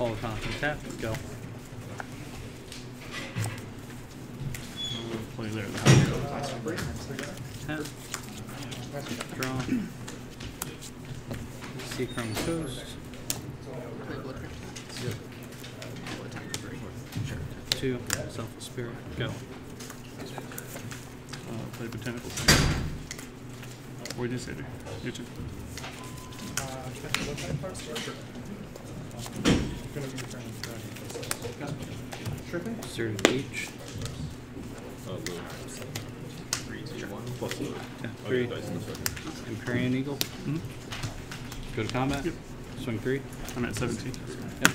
Of Confidence tap. Go. Play there. Tap. Draw. Seachrome Coast. Play blood crypt. Yep. What attack is very Sure. Two. Selfless Spirit. Go. Uh, play botanical. What did you say? You two. Deserted Beach. Uh, Lou. Three, two, one. Plus Lou. Yeah, Oh, three. yeah. Empyrean Eagle. Mhm. Go to combat. Yep. Swing three. I'm at 17. Yep.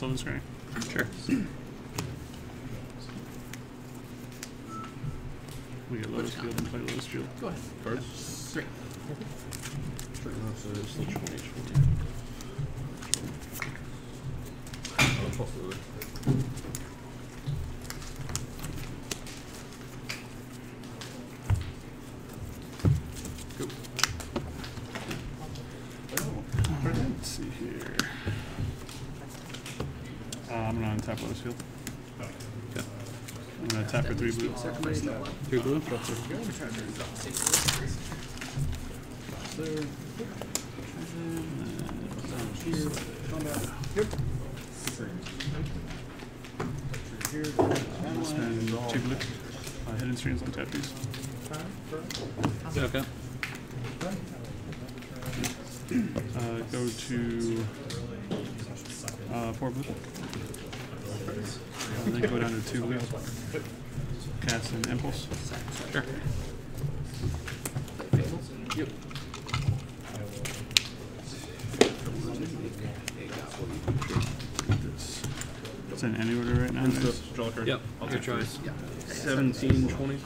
Sylvan Scrying. Sure. We get Lotus Field and play Lotus Field. Go ahead. Cards? Three. Sure. No, oh, so it's still 20 HP. Uh, plus Lou. Go. Let's see here. Uh, I'm gonna untap Lotus Field. Okay. I'm three blue. Somebody's not one. Three blue. Spend two blue. Uh, hidden strings on tap these. Okay. Uh, go to uh, four blue. And then go down to two blue. Cast an impulse. Sure. Yep. It's in any order right now. Nice. Draw card. Yep. I'll take choice. Yeah. 17, 20.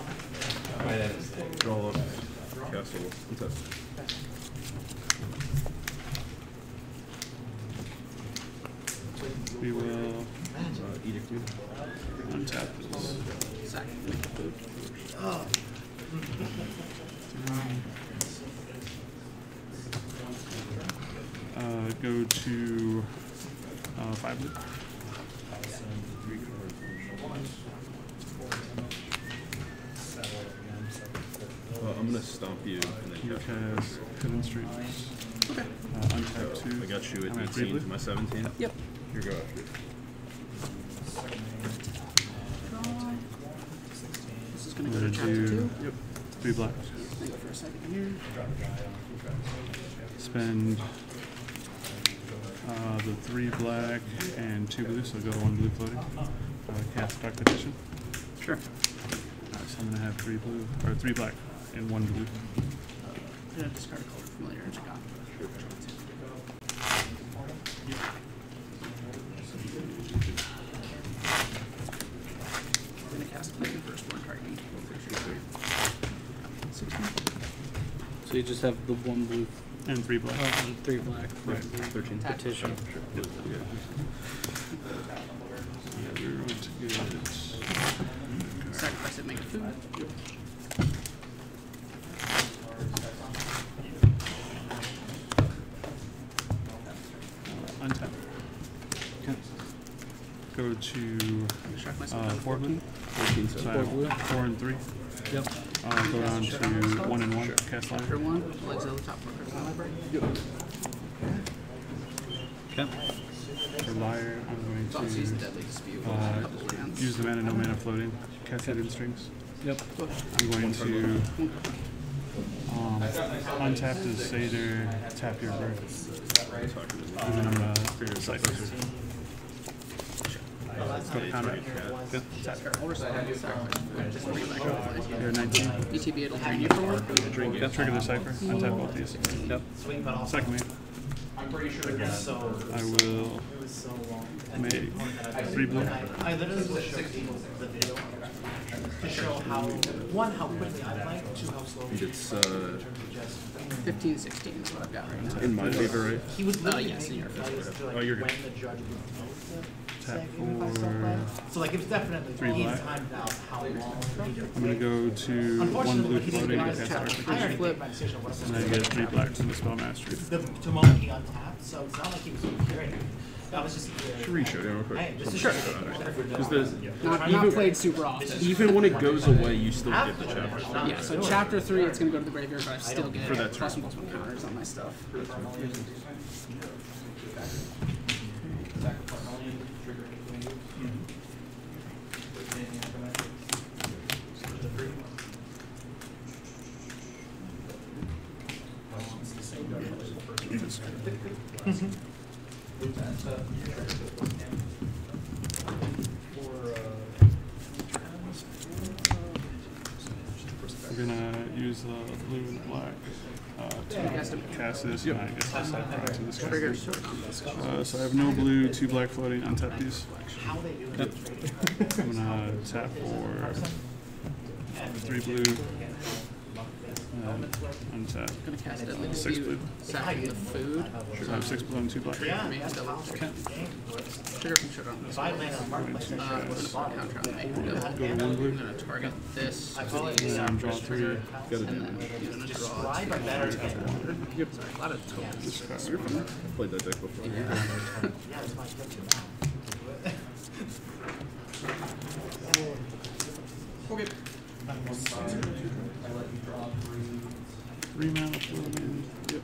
Draw up. Castle. Contest. We will Uh, Edict you. untap this. Sack. Uh, go to uh, five blue. Uh, I'm gonna stomp you and then You cast. hidden strings. Okay. Uh, untap two. I got you I'm at 18 to my 17. Yep. Here go after. This is gonna I'm go to gonna chapter do two. yep, three black. For a second here. Spend uh, the three black and two blue, so go one blue floating. Uh, cast Dark Petition. Sure. Alright, so I'm gonna have three blue or three black and one blue. Yeah, discard a cauldron familiar as you got. I'm gonna cast play the first one targeting. Sixteen. So you just have the one blue And three black. oh, and three black for Right. 13. petition. Yeah. Yeah, we're going to get Sacrifice it, make food. untap. Go to uh, down to four blue. 14, So I so have blue. four and three. Yep. Uh, go down to one and one. Cast After light. one, I'll exile the top four cards in library. Okay. For liar, I'm going So I'll seize the to uh, a couple lands. use the mana, no mana floating. Cast hidden strings. Yep. I'm going to um, untap the Seder, tap your bird, and then I'm gonna spirit cycle. Go to combat. Good. Tap. I'll respond to sacrifice. Just bring back into play. You're 19. ETB, it'll drain you for one. Trigger, trigger the cipher. Untap both these. Yep. Second wave. I'm pretty sure it was so. I will It was so long. make three blue. I literally will show people the video to show how, one, how quickly I played, two, how slow. It's, uh, in terms of just- 15, 16 is what I've got right now. In my favor, right? He would literally yes, in your like Oh, you're good. when the judge would vote Tap seg, even if I still for play. So like it's definitely, three he's black. timed out how long I'm gonna go to one blue what he didn't floating and realize, cast Chad, artifact. I already made my decision of what I'm And I gonna get do. three blacks in the spell mastery. The, the moment he untapped, so it's not like he was hearing it. That was just. Should we show down real quick? Hey, this is Sure. Because the Not, not played super often. even when it goes away, you still get the chapter. Yeah, so chapter 3, it's going to go to the graveyard, but I still get For that plus one plus one counters on my stuff. I'm gonna use the blue and black uh, to cast this, and I guess I'll set back to this Trigger cast this. Uh, so I have no blue, two black floating, untap these. How they. I'm gonna tap for three blue, and untap. going to cast it. Like, Six you blue. sack the food. So I have six blue and two black. Yeah, Me, that's double how the check. game works. Trigger from showdown. If I land on marketplace, I Uh, should what's the counter on me? Go to one I'm blue, going to target this. I call it and then draw three. And then you're going to draw Describe a better game. Sorry, a lot of tokens. Discard. Played that deck before. Yeah, it's my picture now. Three mana floating. Yep.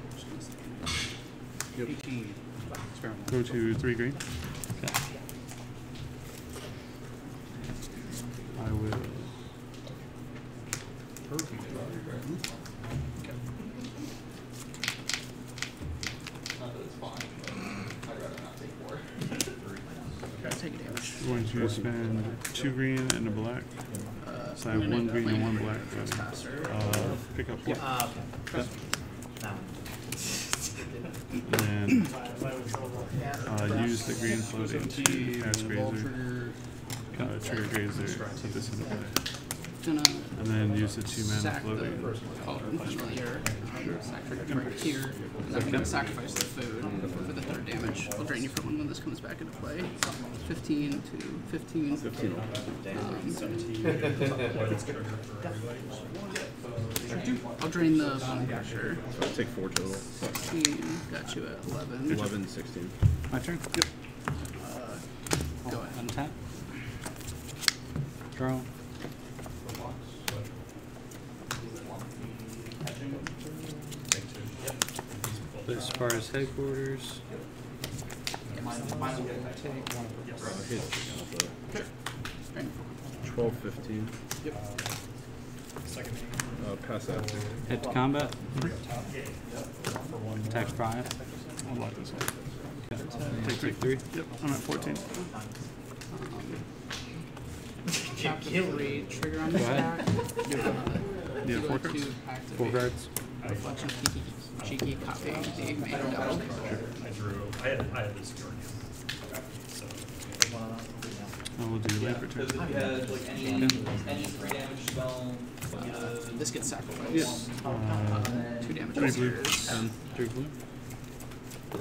Go to three green. I will. Perfect. I'd rather not take a damage. I'm going to spend two green and a black. Uh, So I have one green and one black. Uh, pick up four. Ah, okay. And uh, use the green floating to cast Grazer. Uh, trigger Grazer, put this into play. And then use the two mana floating. cauldron familiar. Sack trigger right here. And then I'm gonna sacrifice the food for the third damage. I'll drain you for one when this comes back into play. 15 to 15. 15. I'll drain the bone crusher. So I take four total. 16. Got you at 11. 11, 16. My turn? Yep. Uh, go ahead. Untap. Draw. as far as headquarters. Uh, hit Drain. 12, 15. Yep. Uh, pass that. Hit to combat. Attack five. I'll lock this one. Take three. three. Yep, I'm at 14. Chapter 3. Trigger on the ahead. attack. Yeah, four go cards. Four cards. Reflection cheeky, cheeky copy the main devil. I drew, I had, I had this Guardian. So, I will do land return. Because if you had like any, any three damage spell, Uh, this gets sacrificed. Uh, Two damage Three blue. upstairs. Um, three blue.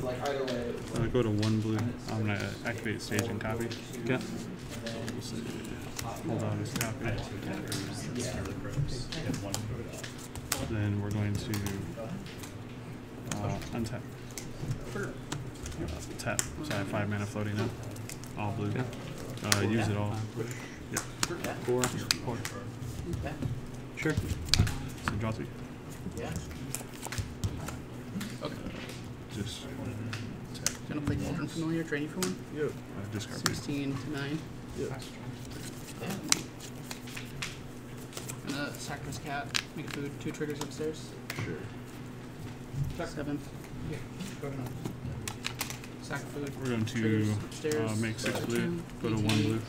like either way, uh, go to one blue. I'm gonna activate stage and copy. Yeah. Hold on, this copy. Then we're going to uh, untap. Uh, tap. So I have five mana floating now. All blue. Uh, use it all. Yep. Four. Four. Sure. So draw three. Yeah. Okay. Just Gonna play Cauldron Familiar, drain you for one. Yep. uh, discard. three. 16 to 9. Yep. Gonna sacrifice cat, make food, two triggers upstairs. Sure. Seven. Sack food. We're going triggers to upstairs. uh, make six blue. Two, Go to one blue.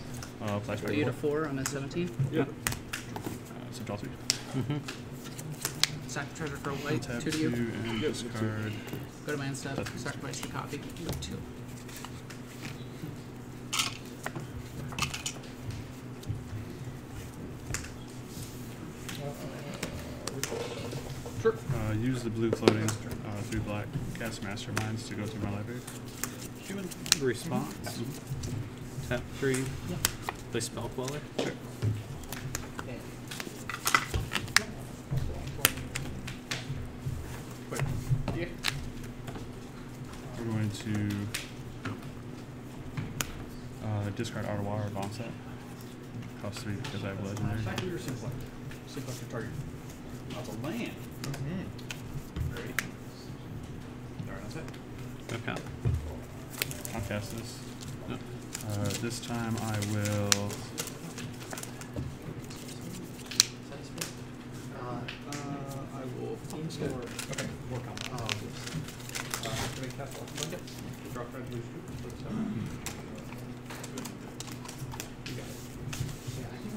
Uh, Put flashback you to four. 4 on a 17. Yep. Uh, so draw three. Sack treasure for a white. Untap Two to two you. and discard. Go to my end step. Sacrifice the copy. You have two. Sure. Uh, use the blue floating uh, through black. Cast Masterminds to go through my library. Human response. Tap three. Play spell queller. Sure. Yeah. We're going to uh, discard Arwar or Bonset. Cost three because I have legendary. Your simplex. Simplex your target. That's a land. Ready? It. Okay. I'll cast this. Yep. Uh, this time I will. Uh, Uh, I will pump the score. Okay, work on that. Can we cast off one? Draw card, lose two. Put seven. You got yeah, I think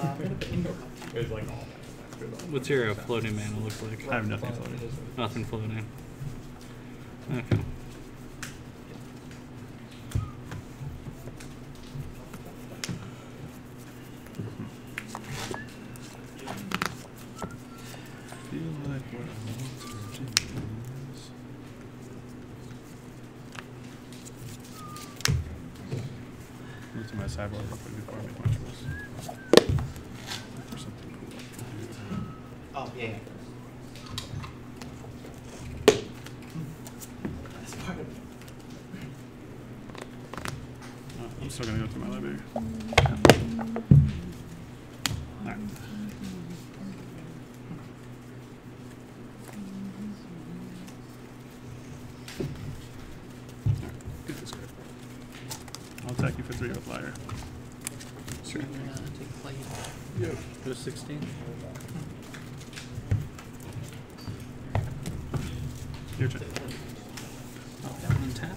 I'll- uh, I'm gonna put indoor copy. it. It's like all that. Good luck. What's your floating mana look like? I have nothing floating. Nothing floating. Oh, yeah, yeah. That's part of it. Uh, I'm still gonna go through my library. Alright. Alright, get this card. I'll attack you for three with liar. Sure. I'm gonna take the plate. Yep. Go to 16. Your turn. Untap.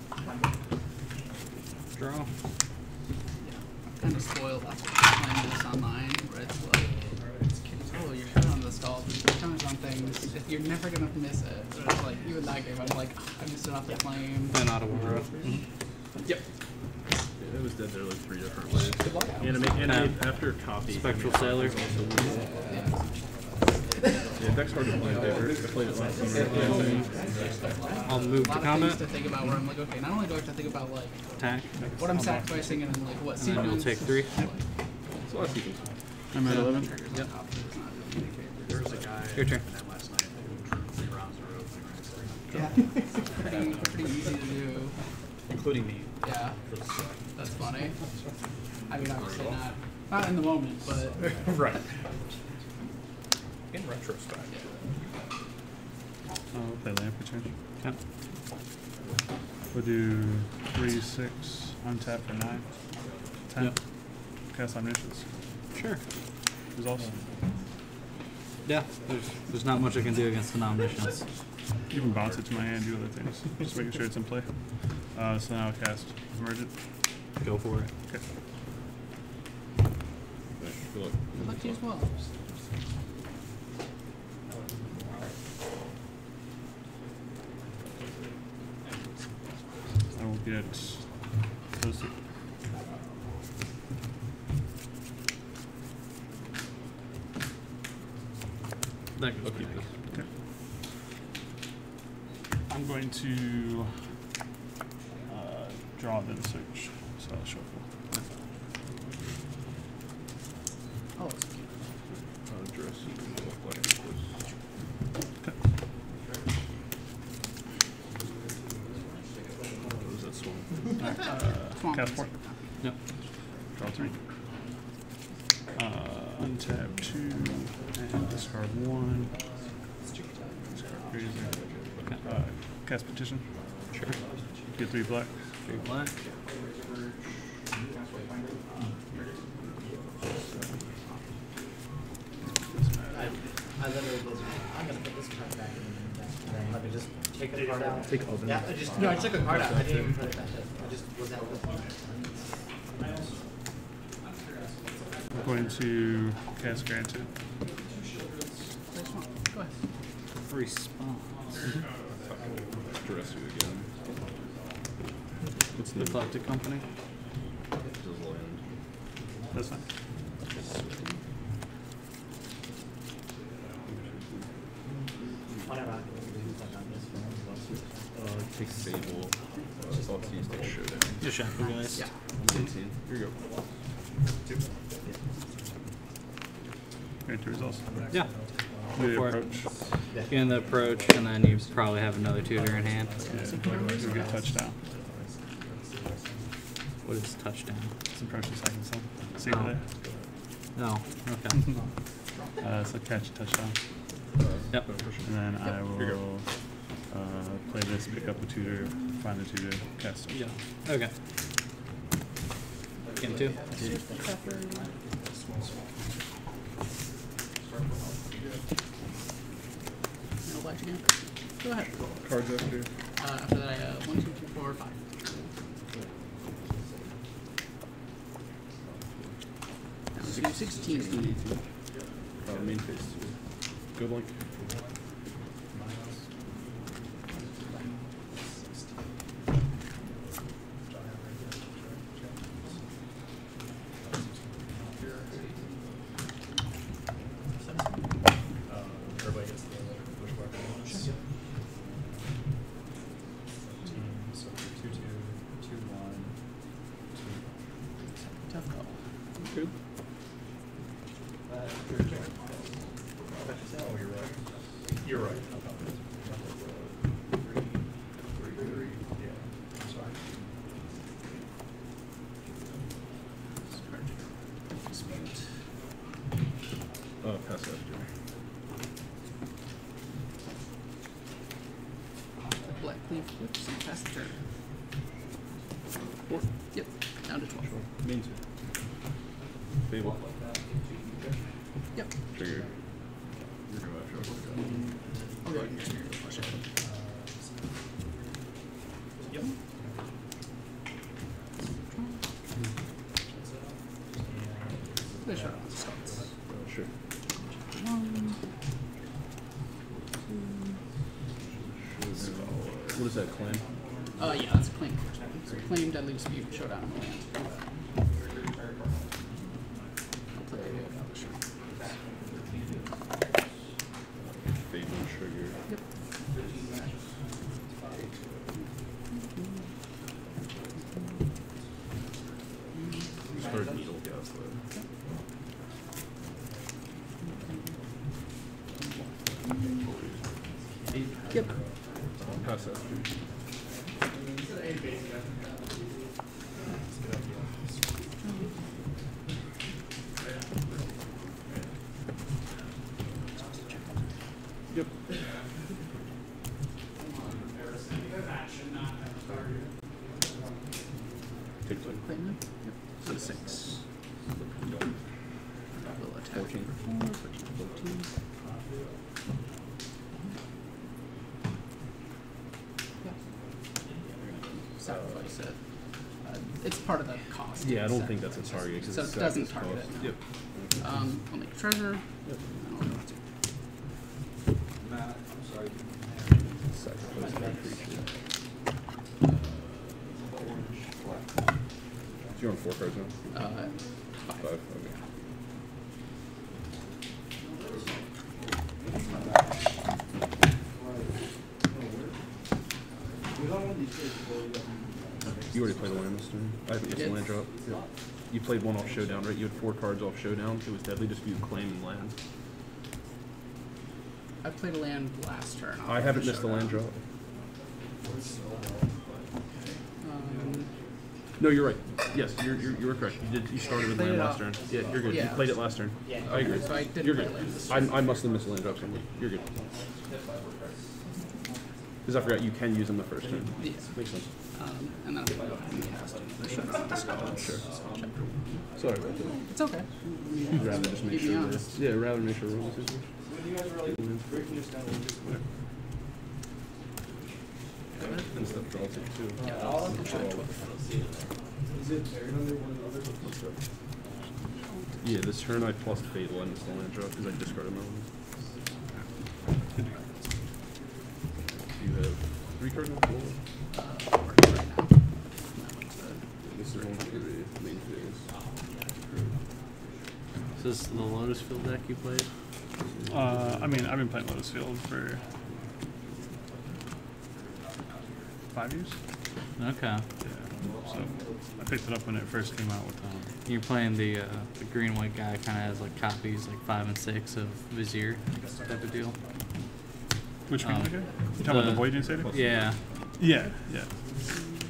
Draw. I'm kind of spoiled after playing this online, where it's like, oh, you're showing on the stall, you're showing on things, if you're never gonna miss it. So it's like, even that game, I'm like, I missed it off the claim. Then Ottawa. Yep. It was dead there like three different ways. Good luck. Anima- animate after copy. Spectral animate Sailor. copies also lose. Yeah, deck's hard to play. I played it last time. I'll move A to lot of combat. things to think about where I'm like, okay, not only do I have to think about like Attack. what I'm sacrificing and then like what And then we'll take three. It's a lot of sequences. I'm at 11. Yep. There was a guy Your turn. in that last night who drew three rounds in a row. playing Ranked Strike. Yeah, pretty, pretty easy to do. Including me. Yeah, For the select. that's funny. I mean, obviously not, not in the moment, but Right. In retrospect. I'll oh, play land for turn. Yep. We'll do three, six, untap for nine. Ten. Yep. Cast Omniscience. Sure. Results. Yeah, there's there's not much I can do against the nominations. You can bounce it to my hand, do other things. Just making sure it's in play. Uh, so now I'll cast Emergent. Go for it. Okay. Good luck. good luck to you as well. I will get those two. That goes I'll keep back. this. Okay. I'm going to uh, draw then search. So I'll shuffle. Oh, it's cute. Uh, dress and look like this. Okay. What was that swung? Uh, Swamp cast is four. super copy. Yep. Draw three. Uh, untap two and discard one. Discard razor. Uh, cast petition. Sure. Get three black. Three black. I, I literally was, I'm gonna put this card back in the deck. Let me just take a card out. Take all the- Yeah, I just, no, I took a card out. I didn't even put it back in. I just was out with it. I'm going to cast granted. Play swamp. Go ahead. response. Dress you again. What's the Eclectic company. That's fine. Take Sable. Uh, Saltese, take Showdown. Just shackle guys. Yeah. 18. Here you go. Great two results. Yeah. Do the for it. approach. Get in the approach, and then you probably have another tutor in hand. Yeah. You get touchdown. What is touchdown? It's approach the second cell. See Oh. there? No. Okay. Uh, so catch touchdown. yep. And then I will uh, play this, pick up a tutor, find the tutor, cast it. Yeah. Okay. Game two. No black again. Go ahead. Cards after. Uh, after that, I uh, one, two, three, four, five. Down to sixteen. Uh, main phase two. Good link. Tough call. Good. You're right. Dispute. Uh, pass after. Black cleave. Whoops. Pass the turn. Four. Yep. Down to twelve. Main two. Fable. Yep. Trigger. You're gonna have trouble. I'll go ahead and trigger the flush out. Yep. They shut on Scots. Sure. What is that claim? Uh, yeah, that's a claim claim, deadly dispute, showdown, and land. I'll play uh, sure. Fable trigger. Yep. Start needle gas though. Yep. Pass after. Yep. Take two. Claim them. Yep. So to six. We'll attack 14. for four, 14, 14. Yeah. Sacrifice it. Uh, it's part of the cost. Yeah, I don't think that's a target. 'cause So it's it doesn't sacrifice target cost. it, no. Yep. Um, I'll make a treasure. Yep. And I'll go to Sacrifice that creature. So you're on four cards now? uh, five. Five, okay. You already played a land this turn? I think it's a land drop. You played one off Showdown, right? You had four cards off Showdown. It was Deadly Dispute, Claim, and Land. I played a land last turn. I haven't missed a land drop. Um, No, you're right. Yes, you're, you're, you were correct. You did. You started with land last turn. Yeah, you're good. You played it last turn. Yeah, I agree. So I didn't you're good. land this I, I must have missed a land drop somewhere. You're good. Because I forgot you can use them the first turn. yeah. Makes sense. Um, and then I'll go ahead and cast another shot. This card. Sure. Sorry about that. It's okay. You'd rather just make sure. honest. that- Yeah, rather make sure rules is. And stuff draws it too. Yeah, I'll show it 12. Yeah, this turn I plus Fatal and missed the because I discarded my one. Three card now? Four? Working right now. That went to- This is the main phase. Is this the Lotus Field deck you played? Uh, I mean, I've been playing Lotus Field for five years. Okay. Yeah. So I picked it up when it first came out with um, You're playing the uh, the green white guy kind of has like copies like five and six of Vizier type of deal. Which one? Um, again? You talking about the the- Voyaging Yeah. Yeah, yeah.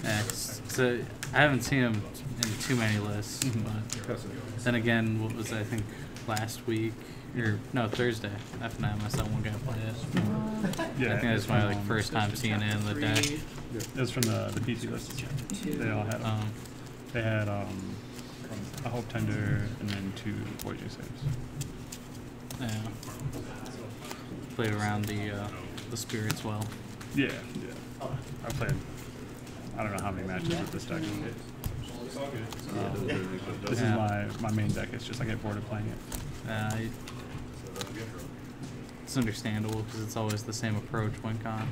Yeah, so I haven't seen him in too many lists, Mhm. but then again, what was I think last week or no Thursday? After I saw one guy play it. Yeah. I think that's my like first time seeing it in the deck. Three, It was from the the PT list. They all had. Um, they had um, a Hope Tender and then two Voyaging Satyrs. yeah. Played around the uh, the spirits well. Yeah, yeah. I played. I don't know how many matches with this deck. Um, this is my my main deck. It's just I get bored of playing it. Uh, it- it's understandable because it's always the same approach when con.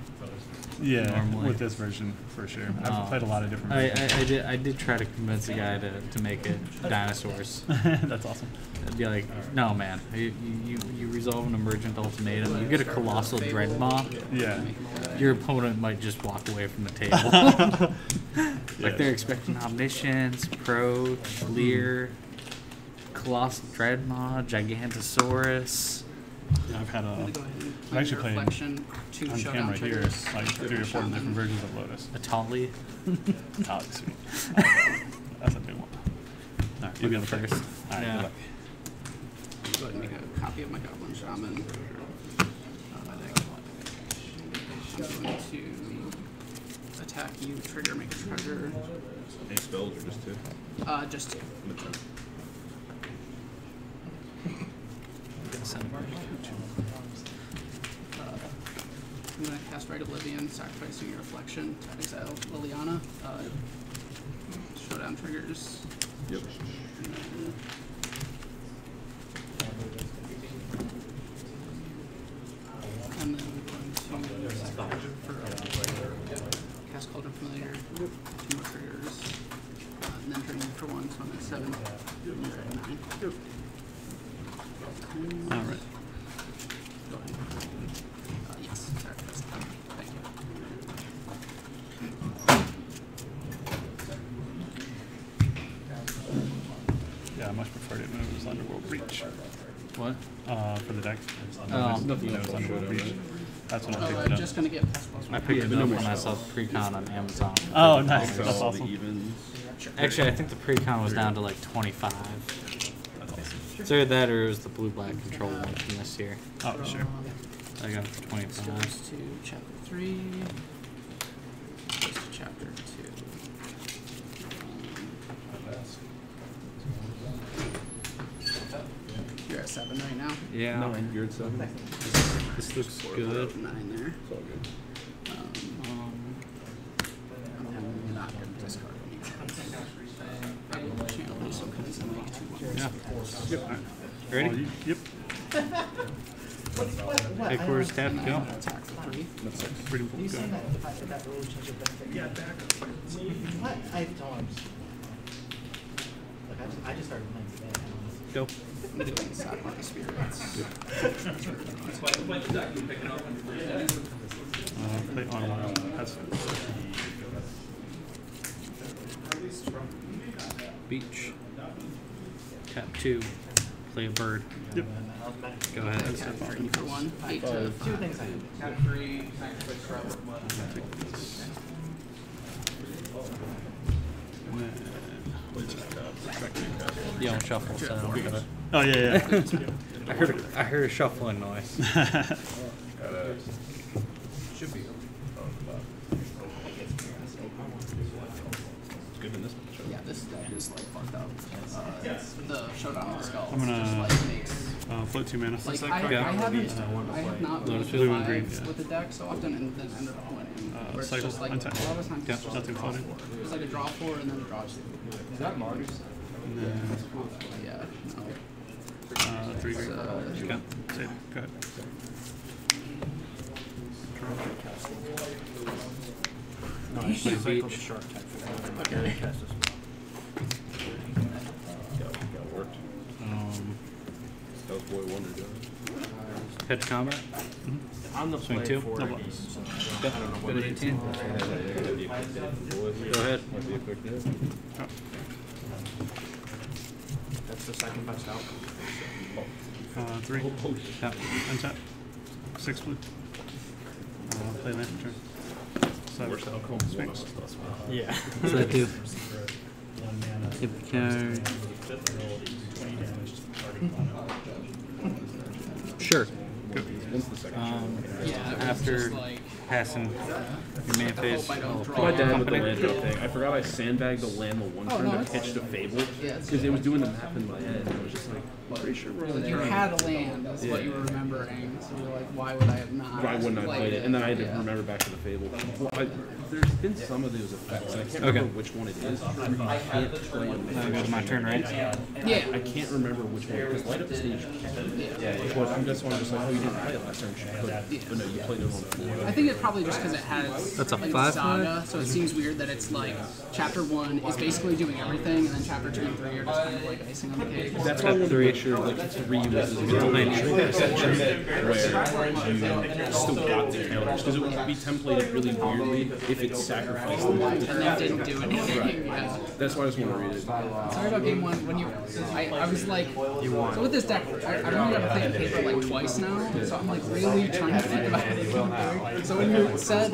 Yeah, Normally. with this version for sure. I've Um, played a lot of different. I, versions. I, I did I did try to convince a guy to, to make it dinosaurs. That's awesome. I'd be like, no man, you, you, you resolve an emergent ultimatum, you get a colossal dreadmaw, Yeah. your opponent might just walk away from the table. Like they're expecting omniscience, approach, leer, colossal dreadmaw, gigantosaurus. Yeah, I've had I'm a. gonna go ahead and I've play actually your played reflection, two on showdown camera here, triggers. like three or four Shaman. different versions of Lotus. Atali. Oh, sweet. That's a big one. All right, you Look go at first. first. All right, Yeah. good luck. Go ahead and make a copy of my Goblin Shaman. Uh, my deck. I'm going to attack you, trigger, make a treasure. Any spells or just two? Uh, just two. Uh, I'm gonna cast Rite Oblivion, sacrificing your reflection to exile Liliana. Uh, showdown triggers. Yep. And then we're going to sacrifice for uh, cast Cauldron Familiar, two more triggers, uh, and then turn you for one, so I'm at seven. and you're at nine. All right. Go ahead. Uh, yes, sorry, that's done. Thank you. Yeah, I much preferred it when it was Underworld Breach. What? Uh, for the deck. Oh. When it was Underworld Breach. That's when I Oh, picked I'm it up. just gonna get plus plus I picked Yeah, it up no for more myself pre-con on Amazon. Oh, nice. So That's awesome. evens. Actually, I think the pre-con was down to like 25. That's awesome. It's either that or it was the blue-black control one from this year. Oh, sure. I got it for 25. Goes to chapter three. Goes to chapter two. Um, You're at seven right now. Yeah. Nine. You're at seven. This looks good. Nine there. It's all good. Two ones. Yeah. Yep. All right. Ready? Oh, you- yep. Headquarters tab, And then go. I'm gonna attack. That's six. Freedom You Go. saying that if I did that really change your benefit? Yeah, What? I told him. Look, I just, I just started playing today. I don't know. Go. I'm doing Sackmark Spirits. Uh, play on Pets. Beach. Tap two. Play a bird. Yep. Go ahead. Three for one. Eight to Two things I do. And then. You don't shuffle, so I don't get it. Oh yeah, yeah. I heard a, I heard a shuffling noise. Should be. It's good in this matchup. Yeah, this deck is like fucked up. Uh, the Showdown of the Skulls I'm gonna- just like makes. uh, float two mana. Like, Sunset I, I card. haven't, I have not Lotus moved Blue and green, fives yeah. with the deck so often and then ended up winning. Uh, where it's cycle, just like, untap. a lot of times Yeah, it's just nothing a draw floating. four. It's like a draw four and then a draw two. Is that Marty's? And then Yeah, no. uh, three green. Uh, Yeah, say it. Go ahead. No, I Play cycled beach. the shark type for that. Okay. That boy wonder doing. head to combat. On the Swing play two? for Double. it, so Go. I don't know what to 18. Go ahead. Might be a quick day. That's the second best outcome. Uh, three. Tap. Untap. Six blue. Uh, play land turn. Seven. Worst outcome. Swing. One of us thus far. Yeah. So I do. Hip card. Sure. When's the second Um, Yeah, after just like passing your man face. I don't I'll draw. pick My dad with the company. thing. I forgot I sandbagged the land the one Oh, turn no, to it's- pitch to Fable. Yeah, Because it was doing the map in my head. And I was just like, I'm pretty sure we're on the You turn. had a land, is what you were remembering. So you're like, why would I have not? Why wouldn't I played played it? And then I had to Yeah. remember back to the Fable. Well, I, there's been some of those effects. I can't Okay. remember which one it is. I can't play it. Now go to my turn, right? Yeah. I can't remember which one. Because light up the stage. Yeah. But I'm just, I'm just like, oh, you didn't play it last turn. You should. But no, you played it on the floor. I think it's probably just because it has That's a like, five saga, so it seems weird that it's like chapter one is basically doing everything, and then chapter two and three are just kind of like icing on the cake. That's why I wanted to make sure like three units is a good where you still got the counters because it would be templated really weirdly if it sacrificed them. And they didn't do anything. Yeah. That's why I just want to read it. Sorry about game one. When you, I, I was like, so with this deck, I, I've only got to play the paper like twice now, so I'm like really trying to think about it. So when you said,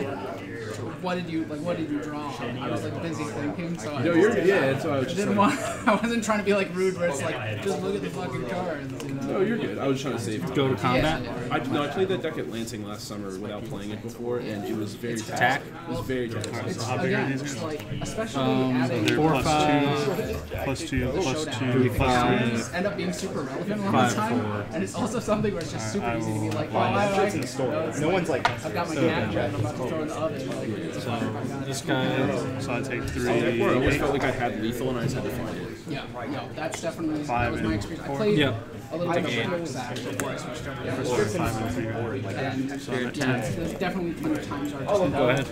what did you like? What did you draw? I was like busy thinking, so I No, you're yeah. That's why I was just didn't like, want. I wasn't trying to be like rude, where it's like just look at the fucking cards. You know? No, you're good. I was trying to save. Go to combat. I, no, I played that deck at Lansing last summer without playing it before, and it was very attack? It was very tactical. It's How big are again, these it's guys? like especially Um, adding Four, plus five, two, plus two, plus showdown. two, plus cards two. end up being super relevant a lot of the time, four. and it's also something where it's just super I easy to be like, oh, I like it. No one's like. I've got my cat and I'm about to throw in the oven. Like, it's a fucking- I got it. This guy. So I take three. I always felt like I had lethal, and I just had to find it. Yeah, yeah, that's definitely that was my experience. I played Yeah. a little bit of Shadow Sack before I switched over to Four, five, and three. and there's definitely plenty of times where I just Go ahead.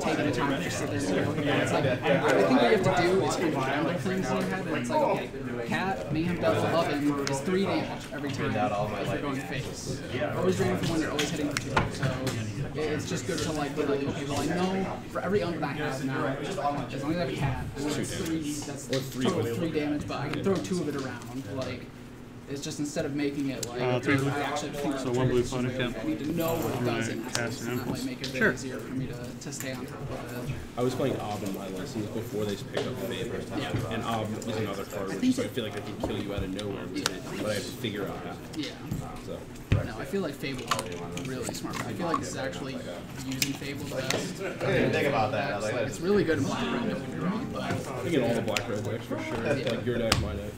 taking the time to just sit there and look at. It's like, I think what you have to do is kind of handle things in your head where it's like, okay, cat, mayhem, devil, oven is three damage every time if you're going face. Always draining for one, you're always hitting for two. So it's just good to like be like, okay, well I know for every ump that I have now, as long as I have a cat, I know it's three, that's total three damage, but I can throw two of it around. Like, it's just instead of making it like, Uh, three blue. I actually think So one blue floating. I need to know what it does in Cast essence, an and that might impulse. make it a bit Sure. easier for me to, to stay on top of it. I was playing Ob in my lessons before they picked up Favor, and Ob is another card which is, I feel like I can kill you out of nowhere with it, but I have to figure out how. Yeah. So No, I feel like Fable is really smart. I feel like this is actually using Fable the best. I didn't think about that. It's, like, like, it's really good in black red, don't get me wrong, but I think in all the black red decks for sure, like your deck, my deck.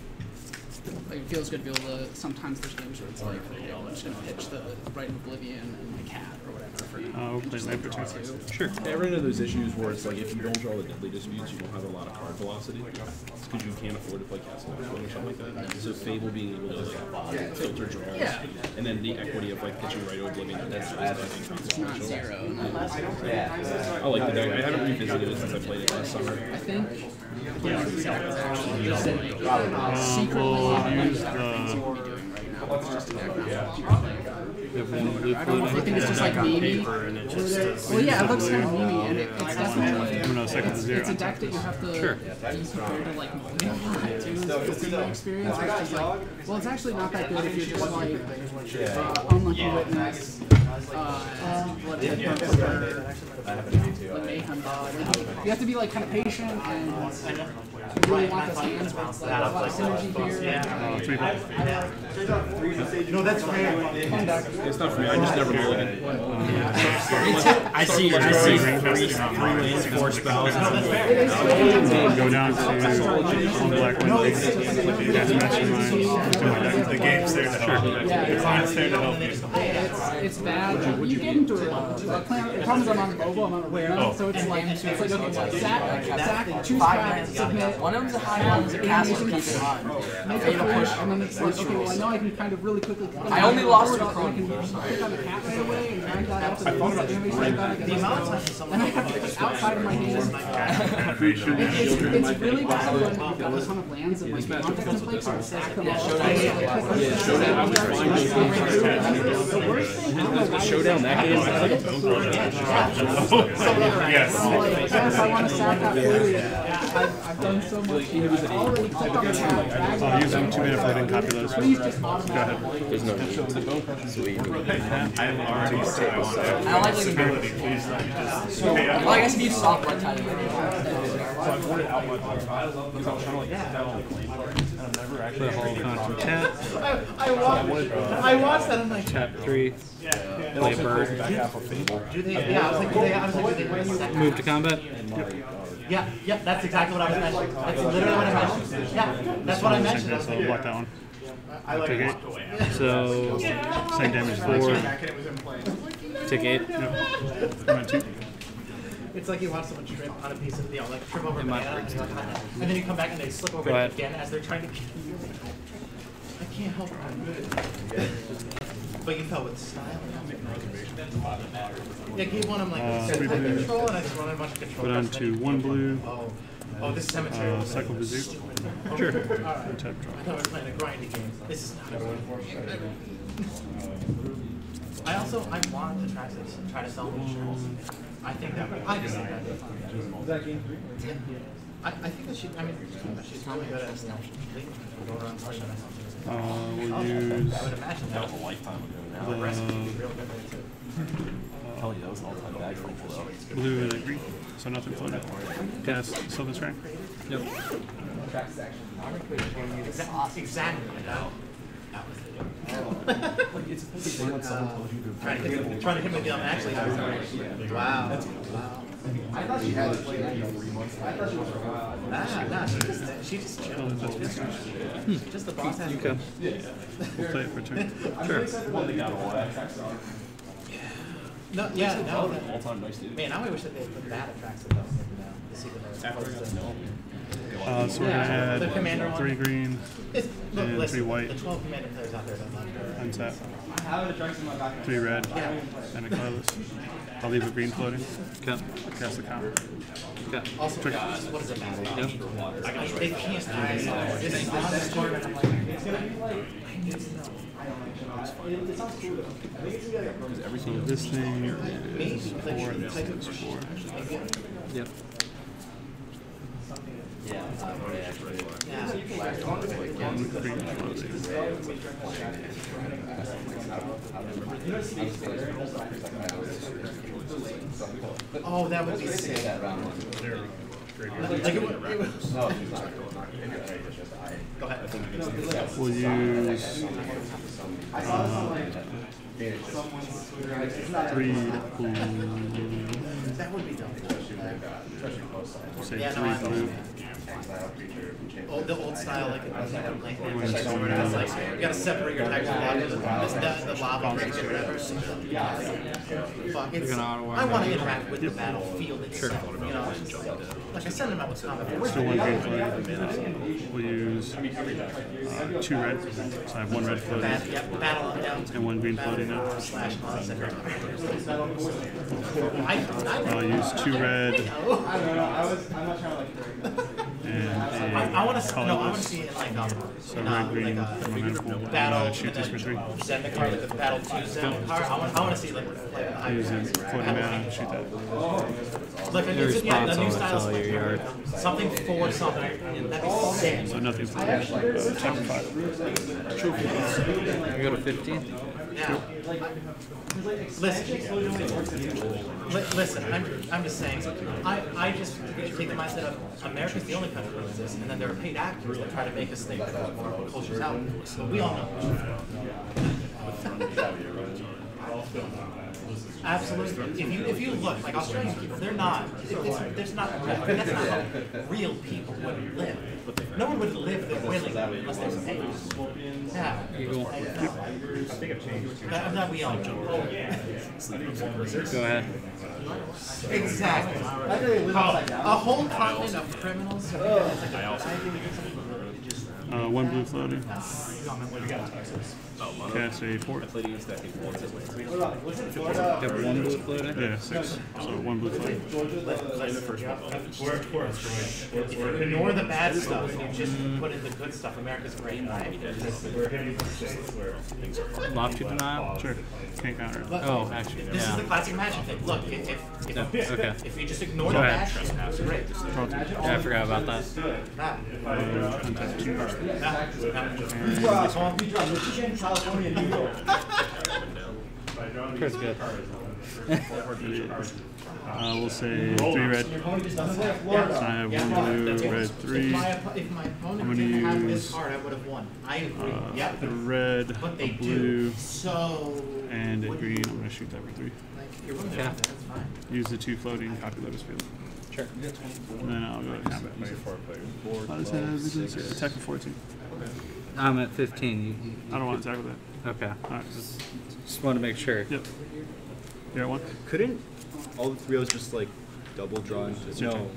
Like, it feels good to be able to. Sometimes there's games where it's like, okay, I'm just gonna pitch the Rite of Oblivion and my cat or whatever for we'll play just, Lamp like, draw Protector. two. Sure. Yeah, I ran into those issues where it's like if you don't draw the deadly disputes, you don't have a lot of card velocity because you can't afford to play Castle Maxwell or something like that. So Fable being able to like, filter draws, Yeah. and then the equity of like pitching Rite Oblivion, that's that's I think It's not consequential. zero. No. I like the deck. I haven't revisited it since I played it last summer. I think Yeah. next step is actually just like, uh, secretly we'll one of the use the- you can be doing right now. It's just an act We have I don't know I think it's just like memey. Well, yeah, it looks kind of memey, and it, it's definitely No, second to it's, zero. it's a deck that you have to Sure. be prepared to like motivate a lot too. Is the experience, which is like, well, it's actually not that good if you're just like uh, unlucky witness, uh, what did like mayhem dog. You have to be like kind of patient and you really want those hands where like a lot of synergy here. Uh, no, that's fair. It's not for me. I just never mulligan. I see, I see three, three lanes, four spells. Go down to one black, one blue. Cast Mastermind. The game's there to help. The client's there to help you. It's it's bad. You get into it. The plan- the problem is I'm on mobile, I'm on arena, so it's like it's like okay, well, Zach, Zach, choose crack, submit. One of them's a high, one of a castle, keep in mind. Make a push, and then it's like, okay, well, I know I can kind of really quickly. I only lost to I Chrome. can click on the cat right away and grind that out to the animation like. The amount of times someone And I have it outside of my hand. It's, it's really bad when I've got a ton of lands and like context templates and stack them all. The worst thing, I why. Showdown that game. Yes. Yes, I want to sack that. I've, I've done so much. I've already clicked on the I'll it. use two minute floating, copy those. Please just automatically. There's no need. Sweet. I'm already stable. I don't like looking good. Well, I guess if you soft right side The whole content tap, I, I watched, I watched that. I'm like, tap three, play a bird, do they? Yeah, I was like, do they? I was like, do they win second? move to combat. Yeah, yeah, that's exactly what I was mentioning. That's literally what I mentioned. Yeah, that's what I mentioned. I was So like, block that one. Take eight. So Same damage as four, take eight. Yep. I'm two. It's like you watch someone trip on a piece of, you know, like trip over a might banana, and, like, and then you come back and they slip over it again as they're trying to kill you. I can't help it. But you fell with style. Yeah, game one, I'm like, Uh, it's three blue. control, and I just run a bunch of control. Put on to one blue. Oh, oh, this cemetery. Uh, cycle like, Bazoo. stupid. Sure. Alright. I thought we were playing a grindy game. This is not a good I also, I want the tracks to try to sell insurance. I think that, I just think that'd be fun. Yeah. I, I think that she, I mean, she's probably good at, you know, leading people go around Russia or something. Uh, we'll use I would imagine that was a lifetime ago now. The recipe would be real good there too. Hell yeah, that was an all-time bag full though. blue and a green. So nothing floated. Cast Sylvan Scrying. Yep. Exactly, exactly. That, that was the Trying to hit, uh, trying to hit me down, actually, that wow. Wow. I thought she had to play that for three months. I thought she was Nah, nah, she just, she just chilled. Just the boss has. Okay. We'll play it for a turn. No, yeah, no. that- All-time nice dude. Man, I wish that they put that attracts it though, you the secret of Uh, so we're gonna Yeah, the commander add one. three green, It's, look, And listen, three white. the twelve commander players out there don't like her. untap, three red, and a colorless. I'll leave a green floating. Okay. Cast the counter. Okay. Also, what does it matter? Yep. I, they can't do this. This is on this tournament, I'm like, I need to know. So this thing is four, this thing is four. Yep. Yeah. Oh, that would be sick. Like, it would, it would. Go ahead. We'll use uh, three blue, That would be dope. say Yeah, no, I three blue. Oh, the old style, like, like, like, it's like, you gotta separate your types of water, this, that, the lava break or whatever. Fuck, it's, I wanna interact with the battlefield itself, you know? Like, I send them out with combat. Still one green floating. We'll use uh, two red, so I have one red floating. Bat, yep, battle down. And one green floating now. Slash concept. I, I, I'll use two red and I, I wanna, a s- no, I wanna see it in like, um, So in, red, uh, green, like a my mana pool. I'm battle, gonna shoot and this for then three. Zendikar, like the battle two Zendikar, I wanna, I wanna see like, like a hybrid. Using floating mana, shoot that. Like, Your it's, yeah, the new always style's tell like, yard. something for something, that'd be sick. So nothing floating. Uh, chapter five. We go to 15. Yeah. Listen, listen, I'm, I'm just saying, I, I just take the mindset of America's the only country that does this, and then there are paid actors that try to make us think that more culture's out. there. But we all know. Absolutely. If you if you look like Australian people, they're not. It, there's not. That's not how real people would live. No one would live there willingly unless they were paid. Yeah. That, I'm not we all joke. Go ahead. Exactly. A whole continent of criminals. Uh, one blue floating. Cast a port. I played against that people once. Have one blue floating? Yeah, six. So one blue floating. Playing the first one. Ignore the bad stuff and you just put in the good stuff, America's great, right? Lofty denial? Sure. Can't counter. Oh, actually, This is the classic magic thing. Look, if if, Yeah, if, okay. if you just ignore Go the bad stuff, it's great. Yeah, I forgot about that. Nah. Untap two. Nah. Pretty good. Uh, we'll say three red. I have one blue, red three. If my, oppo- if my opponent I'm gonna didn't have use, this card, I would have won. I agree. Uh, yep. a red, But a they blue, do. So. and a green. I'm gonna shoot that for three. Like, you're Yeah. that's fine. Use the two floating, copy Lotus Field. Sure. And then I'll go ahead and have it. Four players. Lotus has this is attack for 14. I'm at 15. You, you, I don't want to attack with that. okay. Alright. Just, just want to make sure. Yep. You're at one? Couldn't all the three O's just like double draw into your no? turn.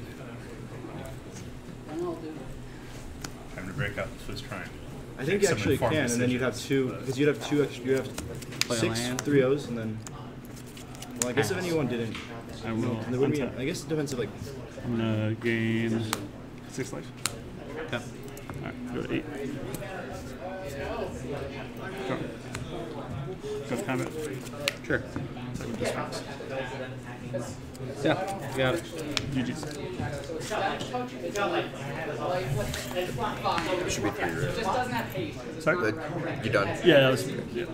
Time to break out the Swiss triangle. I think you actually informed can, and then you'd have two because you'd have two extra. You'd have Play six three O's, and then. Well, I guess if anyone didn't, I will there would be. I guess defensive like I'm gonna gain six life. Yep. Alright, go to eight. Go. Go to combat. Sure. Second dismounts. Yeah, you got it. GG's. Should be three Just doesn't have haste. 'cause it's Sorry? not. You done? Yeah, that was. Yeah.